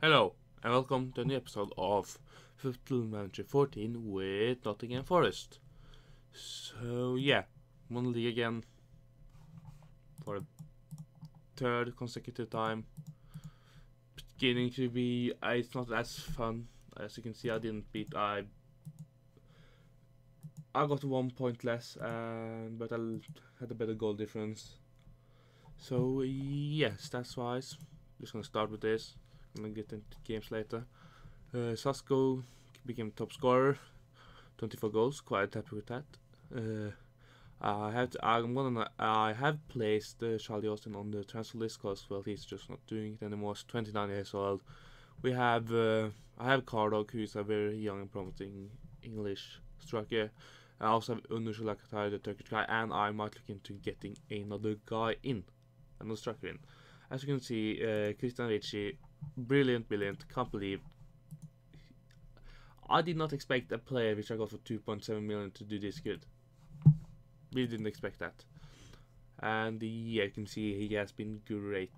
Hello, and welcome to a new episode of Football Manager 14 with Nottingham Forest. So, yeah, won the league again for a third consecutive time. Beginning to be, uh, it's not as fun. As you can see, I didn't beat, I I got one point less, and but I had a better goal difference. So, yes, that's wise, just gonna start with this. Gonna get into games later. Uh, Sasko became top scorer, 24 goals. Quite happy with that. Uh, I have to, I'm gonna I have placed uh, Charlie Austin on the transfer list because well he's just not doing it anymore. He's 29 years old. We have uh, I have Kardog who's a very young and promising English striker. I also have Shalakatai, the Turkish guy, and I might look into getting another guy in, another striker in. As you can see, uh, Christian Ricci brilliant, brilliant. Can't believe. I did not expect a player which I got for 2.7 million to do this good. We didn't expect that. And yeah, you can see he has been great.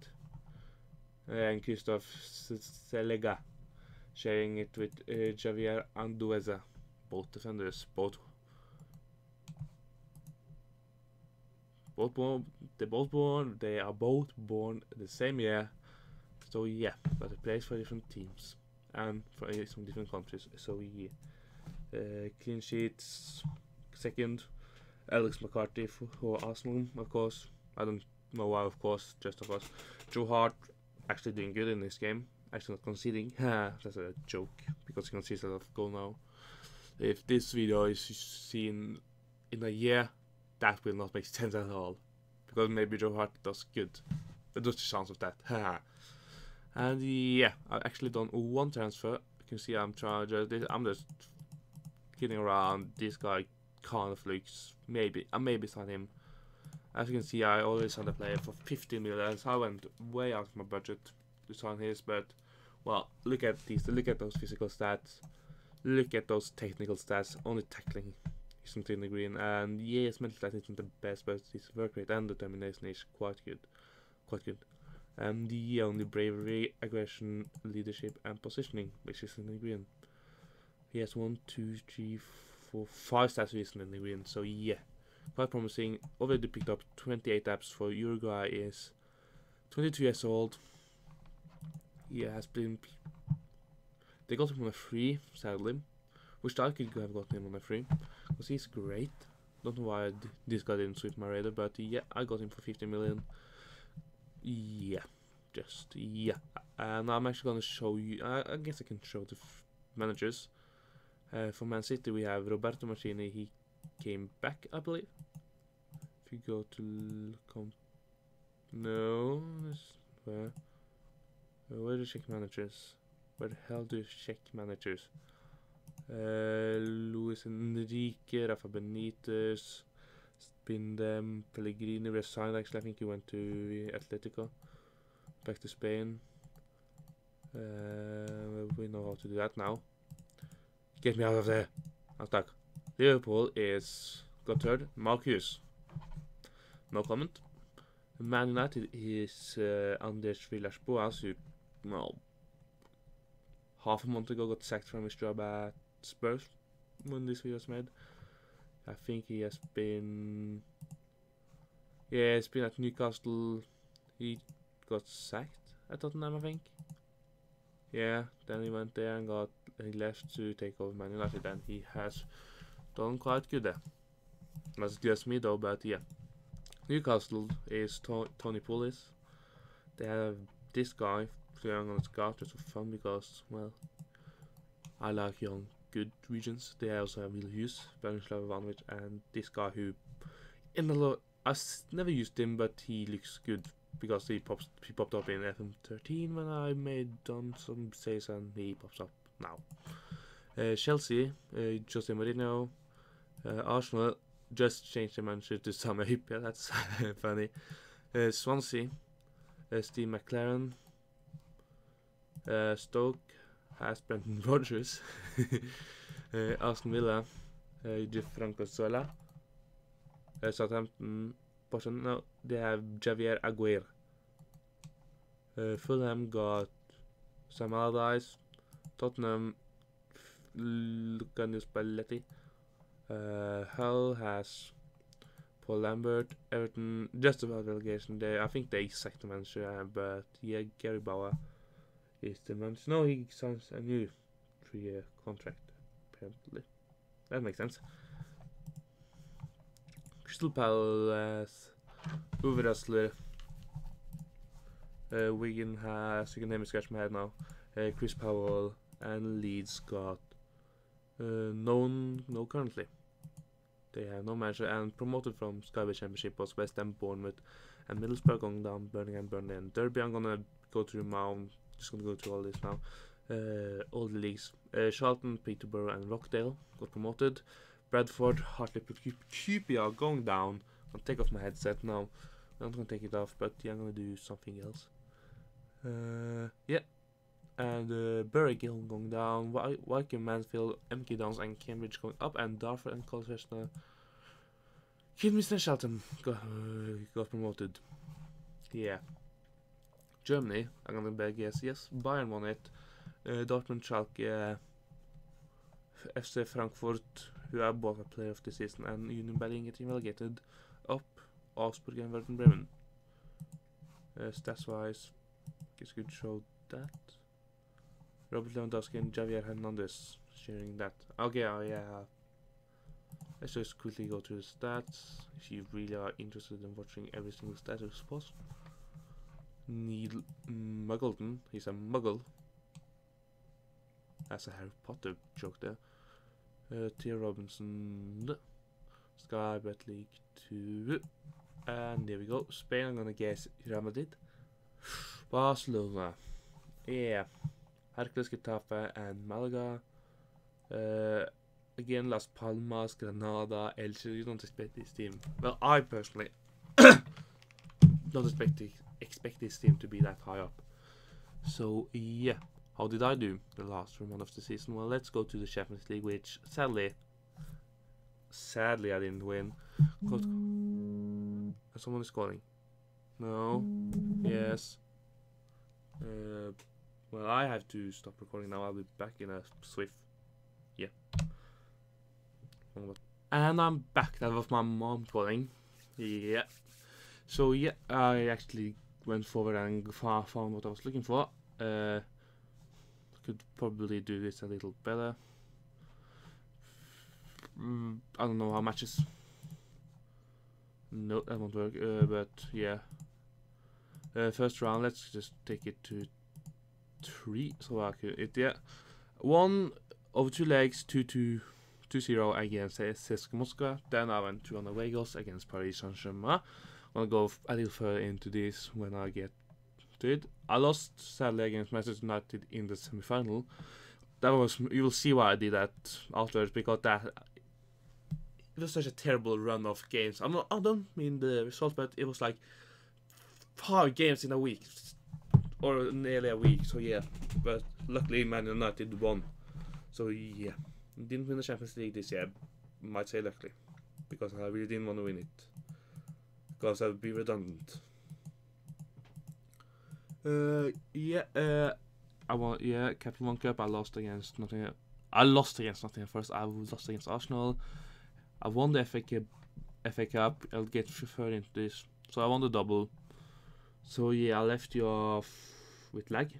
And Christoph Selega sharing it with uh, Javier Andueza. Both defenders, both. Both born, they're both born, they are both born the same year, so yeah, but it plays for different teams and for uh, some different countries. So yeah, uh, clean sheets second. Alex McCarthy for, Arsenal, of course. I don't know why, of course, just of course. Joe Hart actually doing good in this game. Actually not conceding. That's a joke because he concedes a lot of goal now. If this video is seen in a year, that will not make sense at all. Because maybe Joe Hart does good. There's the chance of that. And yeah, I've actually done one transfer. You can see I'm trying just I'm just kidding around. This guy kind of looks maybe I maybe sign him. As you can see, I always signed a player for 15 million. So I went way out of my budget to sign his, but well, look at these. Look at those physical stats. Look at those technical stats. Only tackling isn't in the green, and yes, mental stats isn't the best, but his work rate and determination is quite good. Quite good and the only bravery, aggression, leadership, and positioning, which is in the green. He has one, two, three, four, five statues in the green, so yeah, quite promising. Already picked up 28 apps for Uruguay, is 22 years old. He has been. They got him on a free, sadly. Wish I could have gotten him on a free, because he's great. Don't know why this guy didn't sweep my radar, but yeah, I got him for 50 million. Yeah, just yeah. And I'm actually going to show you. I, guess I can show the managers. Uh, for Man City, we have Roberto Mancini. He came back, I believe. If you go to com no, where where do check managers? Where the hell do you check managers? Uh, Luis Enrique, Rafa Benitez, been them. Pellegrini resigned actually. I think he went to Atletico. Back to Spain. Uh, we know how to do that now. Get me out of there. I'm stuck. Liverpool is got third. Marcus. No comment. Man United is uh, Anders Villas-Boas who, well, half a month ago got sacked from his job at Spurs when this video was made. I think he has been. Yeah, he's been at Newcastle. He got sacked at Tottenham, I think. Yeah, then he went there and got. He left to take over Man United, and he has done quite good there. That's just me though, but yeah. Newcastle is to Tony Pulis. They have this guy playing on the scout just for fun because, well, I like young good regions. They also have Will Hughes, Ivanovic, and this guy who, in the lot, I never used him, but he looks good because he pops he popped up in FM13 when I made done some says, and he pops up now. Uh, Chelsea, uh, Jose Mourinho, uh, Arsenal just changed the manager to Summer Hyypiä. That's funny. Uh, Swansea, uh, Steve McClaren, uh, Stoke, has Brendan Rodgers. uh, Aston Villa, uh, Gianfranco Zola. Uh, Southampton, Boston, no, they have Javier Aguirre. Uh, Fulham got Sam Allardyce, Tottenham, Lucanus Balletti. Uh, Hull has Paul Lambert, Everton, just about relegation. They, I think they sacked the manager, but yeah, Gary Bauer is the manager. No, he signs a new three-year contract, apparently. That makes sense. Crystal Palace, Rösler, uh, Wigan has, you can name me scratch my head now, uh, Chris Powell, and Leeds got uh, no, no currently. They have no manager and promoted from Sky Bet Championship was West Ham, Bournemouth, and Middlesbrough going down, Birmingham, Burnley, and Derby. I'm gonna go through now. Just gonna go through all this now. Uh, all the leagues. Uh, Charlton, Peterborough, and Rochdale got promoted. Bradford, Hartlepool, QPR going down. I'll take off my headset now. I'm not gonna take it off, but yeah, I'm gonna do something else. Uh, yeah. And uh, Gill going down, Wycombe, Mansfield, MK Dons, and Cambridge going up, and Dartford and Colchester. Kidderminster and Shelton got, uh, got promoted. Yeah. Germany, gonna yes, yes. Bayern won it. Uh, Dortmund, Schalke, FC Frankfurt, who are both a player of the season, and Union Berlin getting relegated up. Augsburg and Werder Bremen. Uh, stats wise, guess could show that. Robert Lewandowski and Javier Hernandez sharing that. Okay, oh yeah. Let's just quickly go through the stats. If you really are interested in watching every single stat as possible. Neil Muggleton, he's a muggle. That's a Harry Potter joke there. Uh, Tia Robinson, Sky Bet League 2, and there we go. Spain, I'm gonna guess Real Madrid. Barcelona, yeah. Hercules Getafe and Malaga. Uh, again, Las Palmas, Granada, Elche. You don't expect this team. Well, I personally don't expect expect this team to be that high up. So yeah, how did I do the last run of the season? Well, let's go to the Champions League, which sadly, sadly I didn't win. Cause someone is calling. No. Yes. Uh, well, I have to stop recording now. I'll be back in a swift. Yeah. And I'm back. That was my mom calling. Yeah. So yeah, I actually went forward and far found what I was looking for. Uh, could probably do this a little better. Mm, I don't know how much is. No, that won't work. Uh, but yeah. Uh, first round, let's just take it to three Slovakia. It yeah, one over two legs, two two. 2-0 against CSKA Moscow. Then I went to on the Vegas against Paris Saint-Germain. I'll go a little further into this when I get to it. I lost sadly against Manchester United in the semi-final. That was you will see why I did that afterwards because that it was such a terrible run of games. I'm not, I don't mean the result, but it was like five games in a week or nearly a week. So yeah, but luckily Man United won. So yeah, didn't win the Champions League this year. Might say luckily, because I really didn't want to win it, because that would be redundant. Uh, yeah, uh, I want yeah, Capital One Cup. I lost against Nottingham. I lost against Nottingham first. I lost against Arsenal. I won the FA Cup. FA Cup. I'll get further into this. So I won the double. So yeah, I left you off with lag.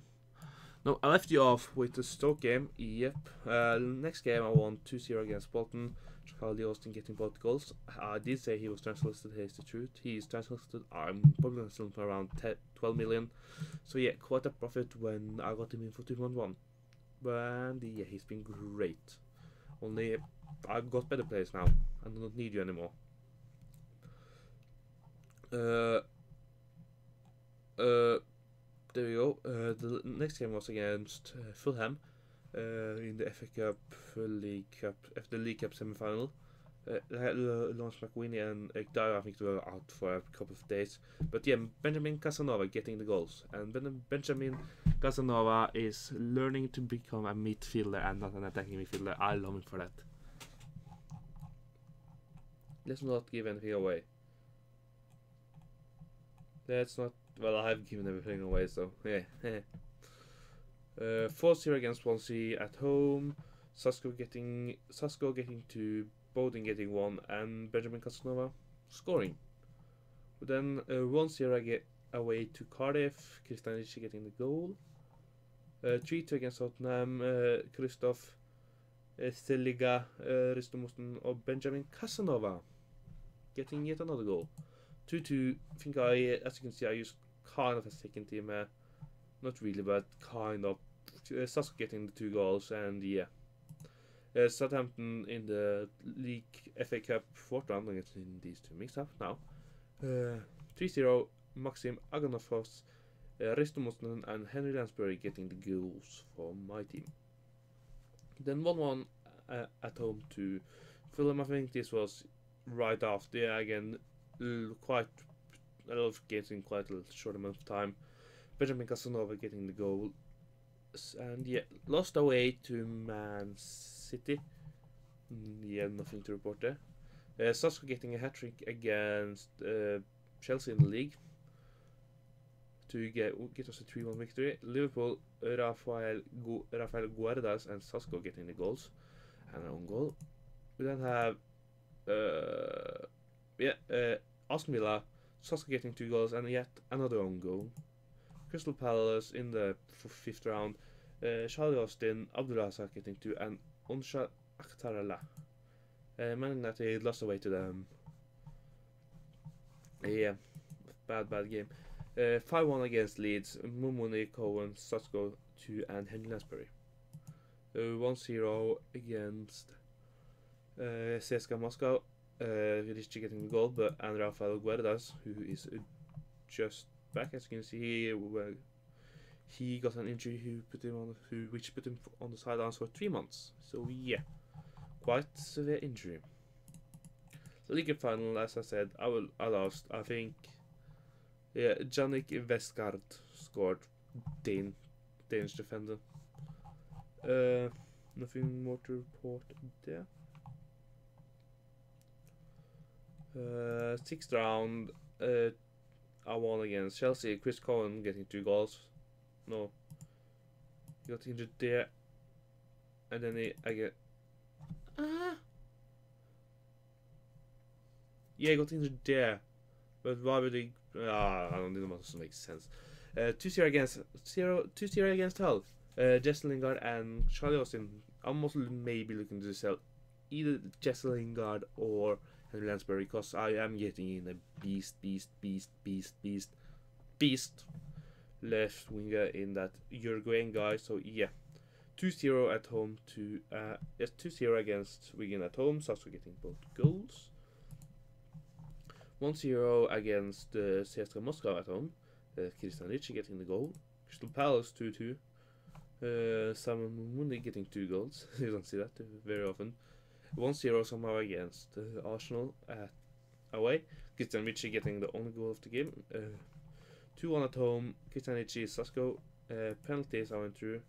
No, I left you off with the Stoke game. Yep. Uh, next game I won 2-0 against Bolton. Charlie Austin getting both goals. I did say he was translisted. Here's the truth. He is translisted. I'm probably still for around 10, 12 million. So yeah, quite a profit when I got him in for 2.1. But yeah, he's been great. Only I've got better players now. I do not need you anymore. Uh, uh, there we go. Uh, the next game was against uh, Fulham in the FA Cup, League Cup, the League Cup semi-final. Uh, Lawrence McWhinney and Eric Dier, I think they were out for a couple of days. But yeah, Benjamin Casanova getting the goals. And ben Benjamin Casanova is learning to become a midfielder and not an attacking midfielder. I love him for that. Let's not give anything away. Let's not well, I have given everything away, so yeah. Uh, 4-0 against Swansea at home. Sasko getting Sasko getting two, Bowden getting one, and Benjamin Casanova scoring. But then uh, 1-0 get away to Cardiff. Christian Ricci getting the goal. Uh, 3-2 against Tottenham. Uh, Christoph uh, Steliga, uh, Risto Mosten, or Benjamin Casanova getting yet another goal. 2-2. I think I, as you can see, I use kind of a second team. Uh, not really, but kind of. Uh, Sasko getting the two goals, and yeah. Uh, Southampton in the League FA Cup fourth round. I'm getting these two mixed up now. Uh, 3-0. Maxim Aganofos, uh, Risto Mustonen, and Henry Lansbury getting the goals for my team. Then 1-1 uh, at home to Fulham. I think this was right after. Yeah, again, quite a lot of games in quite a short amount of time. Benjamin Casanova getting the goal. And yeah, lost away to Man City. Mm, Yeah, nothing to report there. Uh, getting a hat trick against uh, Chelsea in the league to get get us a 3 1 victory. Liverpool, Rafael, Gu- Rafael Guardas and Sasko getting the goals and an own goal. We then have uh, yeah, uh, Aston Villa, getting two goals and yet another own goal. Crystal Palace in the fifth round, uh, Charlie Austin, Abdullah Sak getting two, and Onsha Akhtarallah. Uh, Man United lost away to them. Yeah, bad, bad game. Uh, 5 1 against Leeds, Mumuni, Cohen, Sasko 2, and Henry Lansbury. Uh, 1 0 against uh, CSKA Moscow. Uh, Ricci getting the goal, but and Rafael Guardas, who is uh, just back, as you can see, he, uh, he got an injury who put him on, who which put him on the sidelines for three months. So yeah, quite severe injury. The league final, as I said, I will I lost. I think, yeah, Jannik Vestergaard scored. Dane, Danish defender. Uh, nothing more to report there. Uh, sixth round, uh, I won against Chelsea. Chris Cohen getting two goals. No, he got injured there, and then he, I get ah. Yeah, he got injured there, but why would he? Ah, I don't think that doesn't make sense. Uh, two zero against zero, two zero against Hull. Uh, Jesse Lingard and Charlie Austin. I'm also maybe looking to sell either Jesse Lingard or Lansbury because I am getting in a beast, beast, beast, beast, beast, beast left winger in that Uruguayan guy. So yeah, 2-0 at home to uh yes 2-0 against Wigan at home. Sasko getting both goals. 1-0 against uh, CSKA Moscow at home. Uh, Christian getting the goal. Crystal Palace 2-2. Uh, Simon Mundi getting two goals. you don't see that very often. 1-0 somehow against uh, Arsenal at away. Christian Ricci getting the only goal of the game. Uh, 2-1 at home. Christian Ricci, Sasko. Uh, penalties I went through.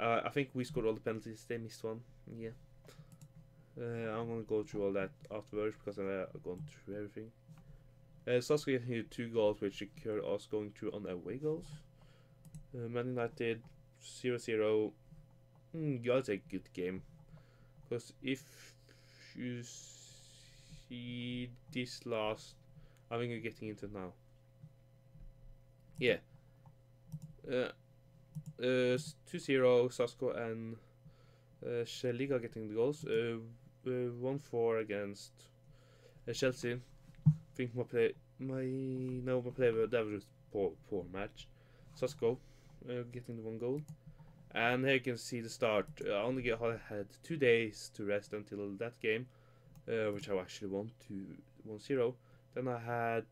Uh, I think we scored all the penalties. They missed one. Yeah. Uh, I'm gonna go through all that afterwards because I've gone through everything. Uh, getting two goals, which secured us going through on away goals. Uh, Man United 0-0. Mm, yeah, it's a good game. Because if you see this last, I think you're getting into now. Yeah. Uh, uh, 2-0, Sasko and uh, Sheliga getting the goals. Uh, uh, 1-4 against uh, Chelsea. I think my play, my no, my play that was poor, poor match. Sasko uh, getting the one goal. And here you can see the start. Uh, I only had two days to rest until that game, uh, which I actually won to 1 0. Then I had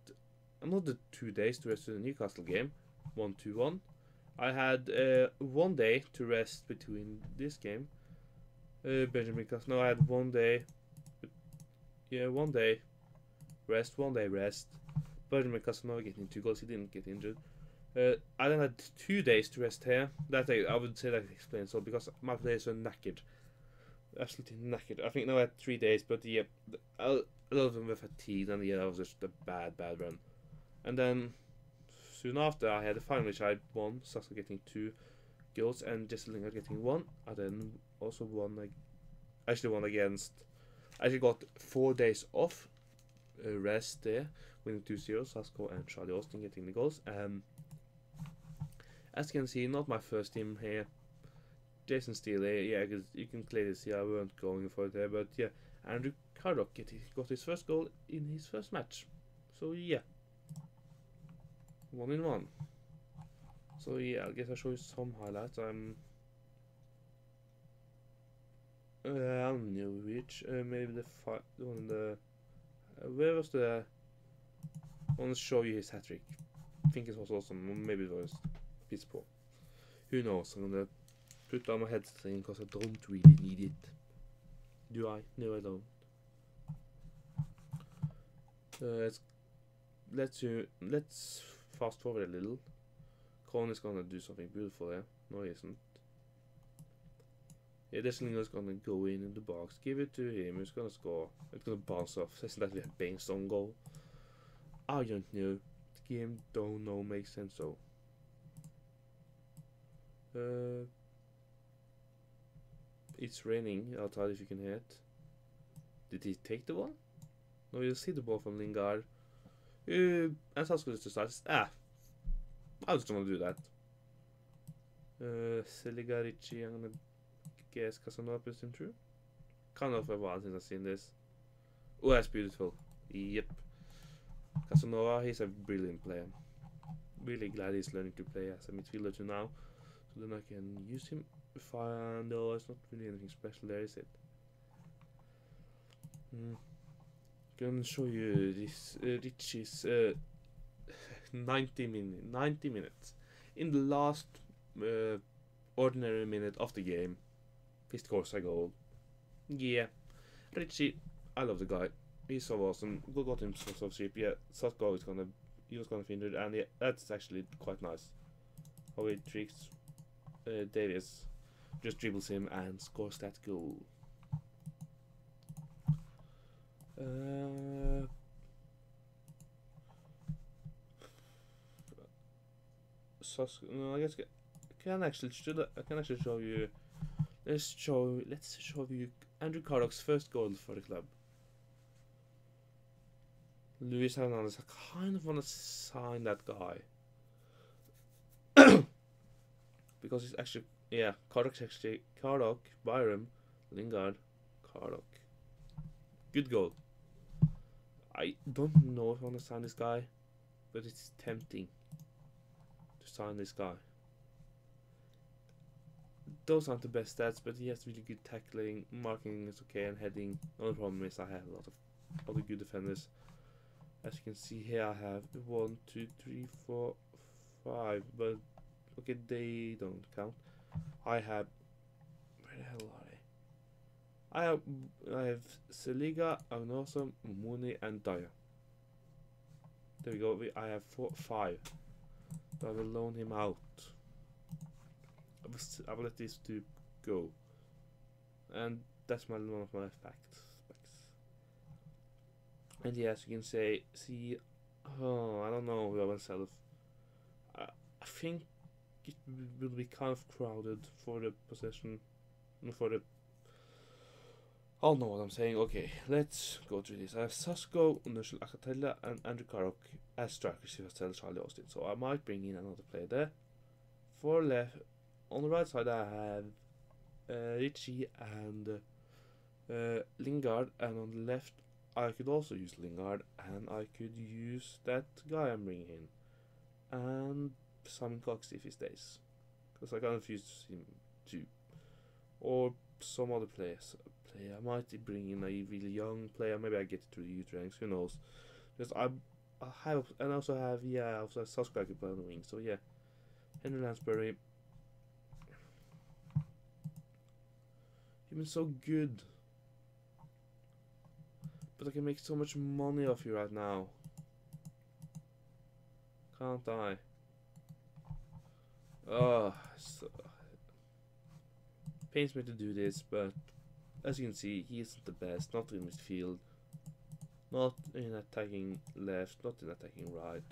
another two days to rest to the Newcastle game, 1 2 1. I had uh, one day to rest between this game, uh, Benjamin Cas. No, I had one day. Yeah, one day rest, one day rest. Benjamin Casanova getting two goals. He didn't get injured. Uh, I then had two days to rest here. That I, I would say that explains all because my players were knackered, absolutely knackered. I think now I had three days, but yeah, a a lot of them were fatigued, and yeah, that was just a bad, bad run. And then soon after, I had a final which I won. Sasko getting two, goals and Jesse Lingard getting one. I then also won like actually won against I actually got four days off uh, rest there, winning 2-0, Sasko and Charlie Austin getting the goals. Um, as you can see, not my first team here. Jason Steele, yeah, because you can clearly see I weren't going for it there, but yeah, Andrew Cardock got his first goal in his first match. So yeah, one in one. So yeah, I guess I'll show you some highlights. I'm uh, I don't know which. Uh, maybe the fi- the one in the uh, where was the I want to show you his hat trick. I think it was awesome. Maybe it was poor. Who knows? I'm gonna put on my headset thing because I don't really need it. Do I? No, I don't. Uh, let's let's uh, let's fast forward a little. Con is gonna do something beautiful there. No, he isn't. Yeah, this is gonna go in in the box. Give it to him. He's gonna score. It's gonna bounce off. Isn't that we have Bane's goal? I don't know. The game don't know makes sense so. Uh, it's raining outside if you can hear it. Did he take the one? No, you see the ball from Lingard. Uh, and Sasko just starts. Ah, I was gonna do that. Uh, Seligarici, I'm gonna guess Casanova pushed him through. Kind of a while since I've seen this. Oh, that's beautiful. Yep. Casanova, he's a brilliant player. Really glad he's learning to play as a midfielder too now. So then I can use him. I no, it's not really anything special there, is it? Hmm. Gonna show you this uh, Ricci's uh, 90 minute 90 minutes in the last uh, ordinary minute of the game. He scores a goal yeah. Ricci I love the guy. He's so awesome. We got him so, so cheap. Yeah Sasko is gonna he was gonna finish it and yeah that's actually quite nice. How it tricks uh, Davis just dribbles him and scores that goal uh, no, I guess I can actually should I can actually show you. Let's show let's show you Andrew Cardock's first goal for the club. Luis Hernandez. I kind of want to sign that guy because he's actually yeah Cardock's actually Cardock Byram Lingard Cardock. Good goal. I don't know if I want to sign this guy, but it's tempting to sign this guy. Those aren't the best stats, but he has really good tackling, marking is okay, and heading. The only problem is I have a lot of other good defenders. As you can see here, I have one, two, three, four, five, but okay, they don't count. I have where the hell are they? I have I have Seliga, Agnosom, Muni, and Daya. There we go. We, I have four, five. I will loan him out. I will, I will let these two go. And that's my one of my facts. And yes, you can say, see, oh, I don't know I will sell. I, I think it will be kind of crowded for the possession, for the. I'll know what I'm saying. Okay, let's go through this. I have Sasko, Nushel Akatella, and Andrew Carrock as strikers if I sell Charlie Austin. So I might bring in another player there. For left, on the right side I have uh, Ricci and uh, Lingard, and on the left I could also use Lingard, and I could use that guy I'm bringing in, and Simon Cox if he stays, because I kind of use him too, or some other players. Player I might bring in a really young player. Maybe I get to the youth ranks. Who knows? Because I I have and also have yeah also Sasquatch could play on the wing. So yeah, Henry Lansbury. You've been so good, but I can make so much money off you right now. Can't I? Oh, so pains me to do this, but as you can see, he isn't the best. Not in midfield. Not in attacking left, not in attacking right.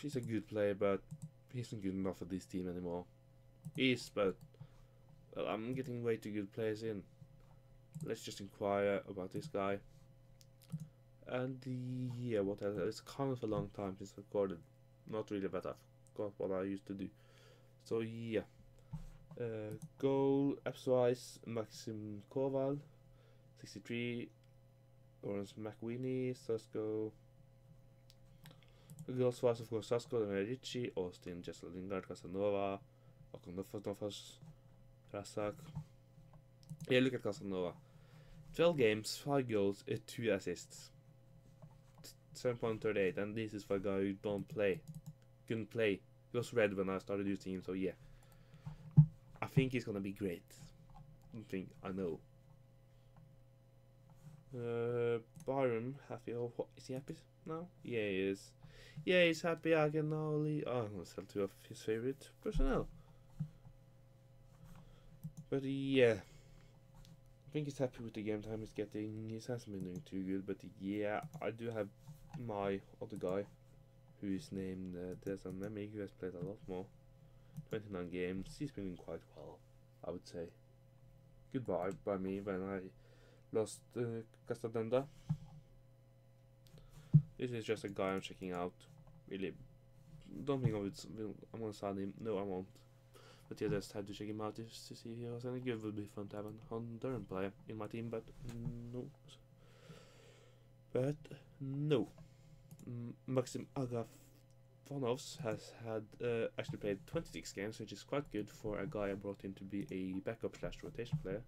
He's a good player, but he isn't good enough for this team anymore. He is, but well, I'm getting way too good players in. Let's just inquire about this guy. And yeah, what else? It's kind of a long time since I recorded. Not really, but I forgot what I used to do. So yeah. Uh, goal, apps-wise, Maxim Koval, 63. Lawrence McWeeny, Sasko. Goals-wise, of course, Sasko, Ricci, Austin, Jesse Lingard, Casanova, Okonofas, Rasak. Yeah, look at Casanova. 12 games, 5 goals, uh, 2 assists. 7.38, and this is for a guy who don't play. Couldn't play. He was red when I started using him, so yeah. I think he's gonna be great. I think I know. Uh, Byron, happy? Oh, what, is he happy now? Yeah, he is. Yeah, he's happy. I can leave. Oh, I'm gonna sell two of his favorite personnel. But yeah, I think he's happy with the game time he's getting. He hasn't been doing too good, but yeah, I do have my other guy, who is named uh, Desan Nemi, who has played a lot more. 29 games. He's been doing quite well, I would say. Goodbye by me when I lost uh, Castadenda. This is just a guy I'm checking out. Really, don't think of it. I'm gonna sign him. No, I won't. But yeah, just had to check him out just to see if he was any good. Would be fun to have an Honduran player in my team, but no. But no. Maxim Agafonovs has had uh, actually played 26 games, which is quite good for a guy I brought in to be a backup slash rotation player.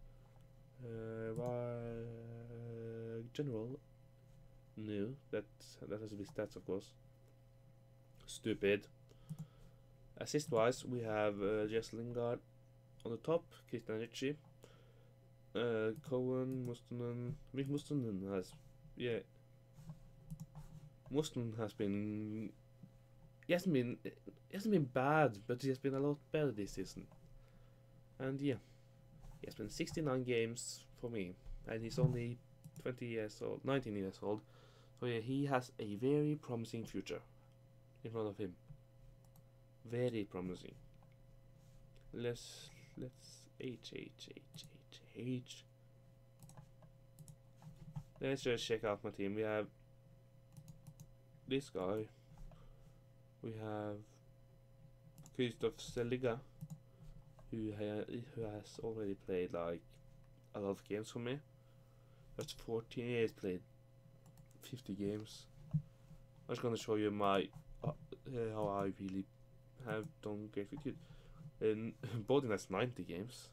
Uh, by general, no, that that has to be stats, of course. Stupid. Assist wise, we have uh, Jess Lingard on the top, Christian Ricci, uh, Cohen, Mustonen. Think Mustonen has, yeah, Mustonen has been. He hasn't been. He hasn't been bad, but he has been a lot better this season. And yeah, he has been 69 games for me, and he's only 20 years old, 19 years old. So yeah, he has a very promising future in front of him very promising. Let's let's H H H H H. Let's just check out my team. We have this guy. We have Christoph Seliga, who ha who has already played like a lot of games for me. That's 14 years played 50 games. I'm just gonna show you my uh, how I really have done great with good. And Bodin has 90 games,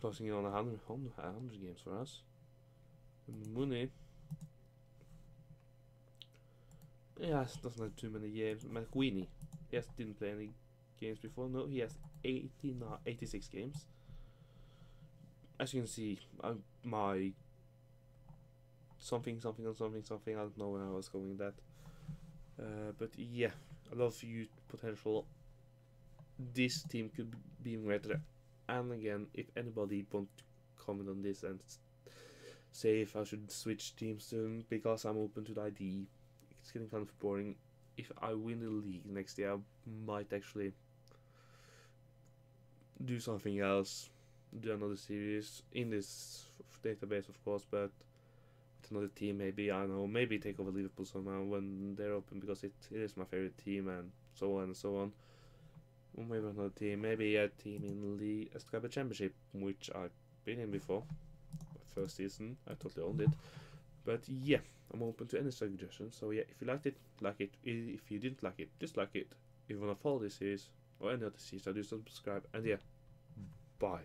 closing in on 100, 100 games for us. Mooney, yes, doesn't have too many games. McWeeny, he has didn't play any games before. No, he has 80, 86 games. As you can see, uh, my something, something, and something, something. I don't know where I was going that. Uh, but yeah, a lot of youth potential. This team could be better. And again, if anybody want to comment on this and say if I should switch teams soon because I'm open to the idea, it's getting kind of boring. If I win the league next year, I might actually do something else, do another series in this database, of course, but with another team. Maybe I don't know. Maybe take over Liverpool somehow when they're open because it, it is my favorite team and so on and so on. Or maybe another team. Maybe a team in the Escaba Championship, which I've been in before. First season, I totally owned it. But yeah, I'm open to any suggestions. So yeah, if you liked it, like it. If you didn't like it, dislike it. If you wanna follow this series or any other series, I do subscribe. And yeah, mm. bye.